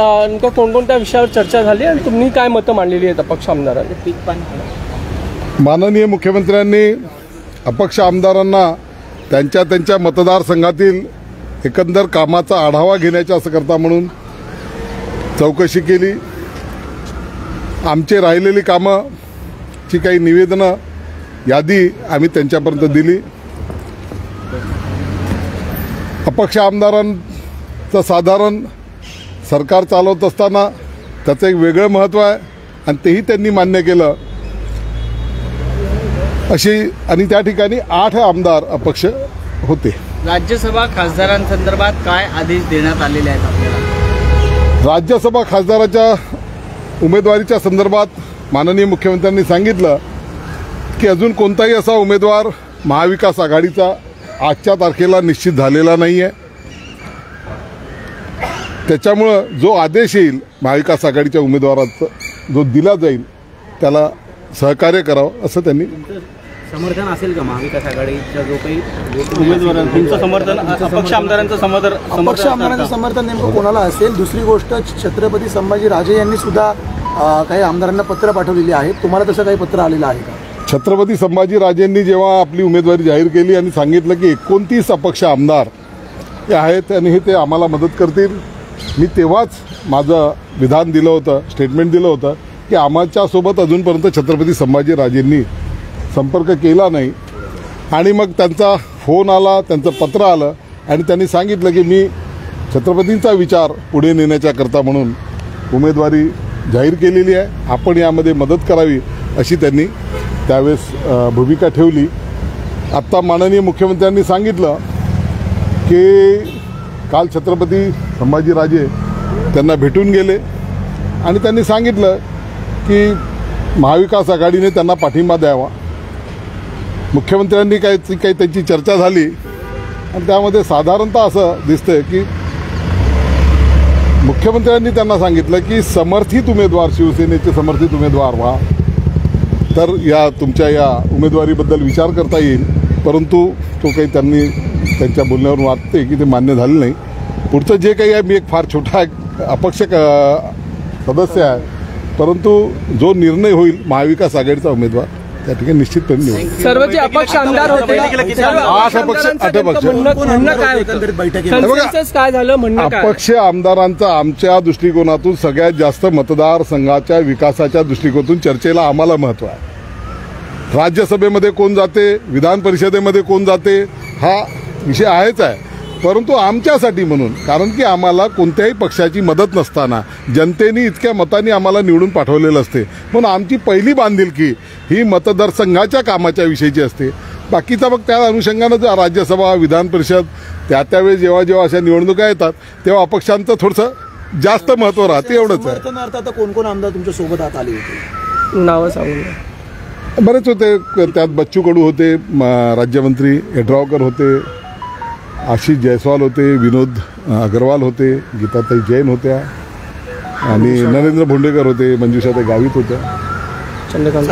नेमकं कोणकोणत्या विषयावर चर्चा झाली आणि तुम्ही काय मतं मांडलेली आहेत अपक्ष आमदारांनी? माननीय मुख्यमंत्र्यांनी अपक्ष आमदारांना त्यांच्या त्यांच्या मतदारसंघातील एकंदर कामाचा आढावा घेण्याच्या असं करता म्हणून चौकशी केली. आमचे राहिलेली कामं ची काही निवेदनं यादी आम्ही त्यांच्यापर्यंत दिली. अपक्ष आमदारांचं साधारण सरकार चालवत असताना त्याचं एक वेगळं महत्त्व आहे आणि तेही त्यांनी मान्य केलं. अशी आणि त्या ठिकाणी आठ आमदार अपक्ष होते. राज्यसभा खासदारांसंदर्भात काय आदेश देण्यात आलेले आहेत आपल्याला? राज्यसभा खासदाराच्या उमेदवारीच्या संदर्भात माननीय मुख्यमंत्र्यांनी सांगितलं की अजून कोणताही असा उमेदवार महाविकास आघाडीचा आजच्या तारखेला निश्चित झालेला नाही आहे त्याच्यामुळं जो आदेश येईल महाविकास आघाडीच्या उमेदवाराचा जो दिला जाईल त्याला सहकार्य करावं असं त्यांनी समर्थन असेल का महाविकास आघाडीचा जो काही उमेदवार तुमचं समर्थन अपक्ष आमदारांचं समर्थन अपक्ष आमदारांचं समर्थन नेमकं कोणाला असेल? दुसरी गोष्ट छत्रपती संभाजी राजे यांनी सुद्धा काही आमदारांना पत्र पाठवलेली आहेत. तुम्हाला तसं काही पत्र आलेलं आहे का? छत्रपती संभाजीराजेंनी जेव्हा आपली उमेदवारी जाहीर केली आणि सांगितलं की एकोणतीस अपक्ष आमदार हे आहेत आणि हे ते आम्हाला मदत करतील मी तेव्हाच माझं विधान दिलं होतं स्टेटमेंट दिलं होतं की आमच्यासोबत अजूनपर्यंत छत्रपती संभाजीराजेंनी संपर्क केला नाही. आणि मग त्यांचा फोन आला त्यांचं पत्र आलं आणि त्यांनी सांगितलं की मी छत्रपतींचा विचार पुढे नेण्याच्याकरता म्हणून उमेदवारी जाहीर केलेली आहे. आपण यामध्ये मदत करावी अशी त्यांनी त्यावेळेस भूमिका ठेवली. आत्ता माननीय मुख्यमंत्र्यांनी सांगितलं की काल छत्रपती संभाजीराजे त्यांना भेटून गेले आणि त्यांनी सांगितलं की महाविकास आघाडीने त्यांना पाठिंबा द्यावा. मुख्यमंत्र्यांनी काही ती काही त्यांची चर्चा झाली. आणि त्यामध्ये साधारणतः असं दिसतंय की मुख्यमंत्र्यांनी त्यांना सांगितलं की समर्थित उमेदवार शिवसेनेचे समर्थित उमेदवार व्हा. तर या तुमच्या या उमेदवारीबद्दल विचार करता येईल. परंतु तो काही त्यांनी त्यांच्या बोलण्यावरून वाटते की ते मान्य झालं नाही. पुढचं जे काही आहे मी एक फार छोटा एक अपक्ष क- सदस्य आहे. परंतु जो निर्णय होईल महाविकास आघाडीचा उमेदवार त्या ठिकाणी निश्चितपणे निवडेल सर्व जे अपक्ष आमदार होते आठ अपक्ष, आमदारांचं आठ अपक्ष. काय झालं? अपक्ष आमदारांचा आमच्या दृष्टिकोनातून सगळ्यात जास्त मतदारसंघाच्या विकासाच्या दृष्टिकोनातून चर्चेला आम्हाला महत्त्व आहे. राज्यसभेमध्ये कोण जाते? विधान परिषदेमध्ये कोण जाते? हा विषय आहेच आहे. परंतु आमच्यासाठी म्हणून कारण की आम्हाला कोणत्याही पक्षाची मदत नसताना जनतेने इतक्या मतांनी आम्हाला निवडून पाठवलेलं असते. म्हणून आमची पहिली बांधिलकी ही मतदारसंघाच्या कामाच्या विषयीची असते. बाकीचा मग त्या अनुषंगानं जो राज्यसभा विधान परिषद त्या त्यावेळी जेव्हा जेव्हा अशा निवडणुका येतात तेव्हा अपक्षांचं थोडंसं जास्त महत्त्व राहते एवढंच आहे. आता कोण कोण आमदार तुमच्यासोबत आत आले होते? नावं सांगून. बरेच होते त्यात बच्चू कडू होते राज्यमंत्री यड्रावकर होते आशिष जयस्वाल होते विनोद अग्रवाल होते गीताताई जैन होत्या आणि नरेंद्र भोंडेकर होते मंजुषाताई गावित होत्या. चंद्रकांत